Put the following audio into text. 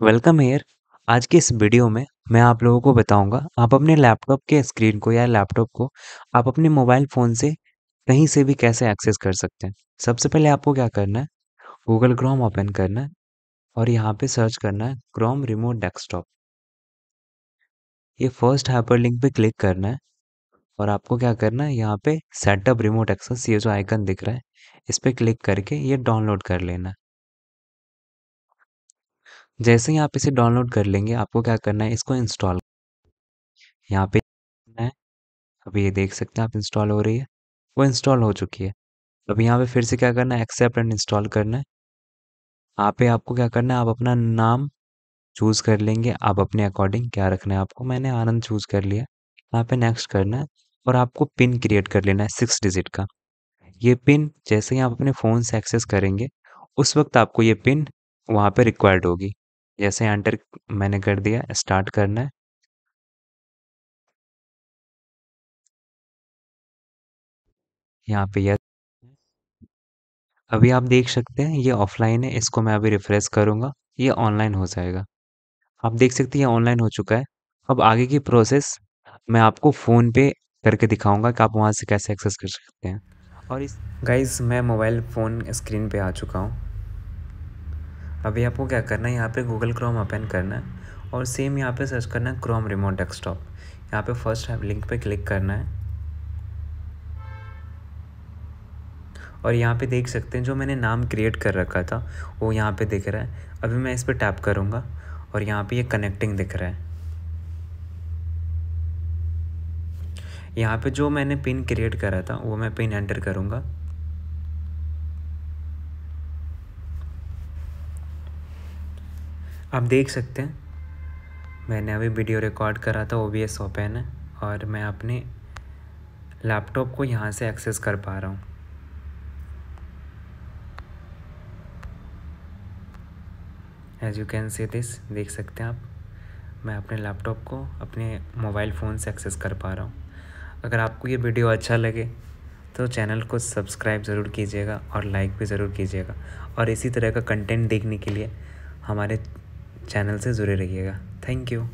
Welcome hair. आज के इस वीडियो में मैं आप लोगों को बताऊँगा, आप अपने लैपटॉप के स्क्रीन को या लैपटॉप को आप अपने मोबाइल फ़ोन से कहीं से भी कैसे एक्सेस कर सकते हैं। सबसे पहले आपको क्या करना है? गूगल क्रोम ओपन करना है और यहाँ पे सर्च करना है क्रोम रिमोट डेस्कटॉप। ये फ़र्स्ट हाइपर लिंक पे क्लिक करना है और आपको क्या करना है? यहाँ पे सेटअप रिमोट एक्सेस, ये जो आइकन दिख रहा है, इस पर क्लिक करके ये डाउनलोड कर लेना है। जैसे ही आप इसे डाउनलोड कर लेंगे, आपको क्या करना है, इसको इंस्टॉल यहाँ पे है। अभी ये देख सकते हैं आप इंस्टॉल हो रही है, वो इंस्टॉल हो चुकी है। अब यहाँ पे फिर से क्या करना है एक्सेप्ट एंड इंस्टॉल करना है। यहाँ पे आपको क्या करना है, आप अपना नाम चूज़ कर लेंगे, आप अपने अकॉर्डिंग क्या रखना है आपको, मैंने आनंद चूज़ कर लिया। यहाँ पे नेक्स्ट करना है और आपको पिन क्रिएट कर लेना है सिक्स डिजिट का। ये पिन जैसे ही आप अपने फ़ोन से एक्सेस करेंगे, उस वक्त आपको ये पिन वहाँ पे रिक्वायर्ड होगी। जैसे एंटर मैंने कर दिया स्टार्ट करना है। यहाँ पे यह अभी आप देख सकते हैं, ये ऑफलाइन है, इसको मैं अभी रिफ्रेश करूँगा, ये ऑनलाइन हो जाएगा। आप देख सकते हैं, ये ऑनलाइन हो चुका है। अब आगे की प्रोसेस मैं आपको फ़ोन पे करके दिखाऊँगा कि आप वहाँ से कैसे एक्सेस कर सकते हैं। और इस गाइज़ मैं मोबाइल फ़ोन स्क्रीन पे आ चुका हूँ। अभी आपको क्या करना है, यहाँ पे गूगल क्रोम ओपन करना है और सेम यहाँ पे सर्च करना है क्रोम रिमोट डेस्कटॉप यहाँ पे फ़र्स्ट लिंक पे क्लिक करना है। और यहाँ पे देख सकते हैं जो मैंने नाम क्रिएट कर रखा था, वो यहाँ पे दिख रहा है। अभी मैं इस पर टैप करूँगा और यहाँ पे ये यह कनेक्टिंग दिख रहा है। यहाँ पे जो मैंने पिन क्रिएट करा था, वो मैं पिन एंटर करूँगा। आप देख सकते हैं। मैंने अभी वीडियो रिकॉर्ड करा था ओ बी एस ओपन है, और मैं अपने लैपटॉप को यहाँ से एक्सेस कर पा रहा हूँ। As you can see this देख सकते हैं आप, मैं अपने लैपटॉप को अपने मोबाइल फ़ोन से एक्सेस कर पा रहा हूँ। अगर आपको ये वीडियो अच्छा लगे तो चैनल को सब्सक्राइब ज़रूर कीजिएगा और लाइक भी ज़रूर कीजिएगा। और इसी तरह का कंटेंट देखने के लिए हमारे चैनल से जुड़े रहिएगा। Thank you.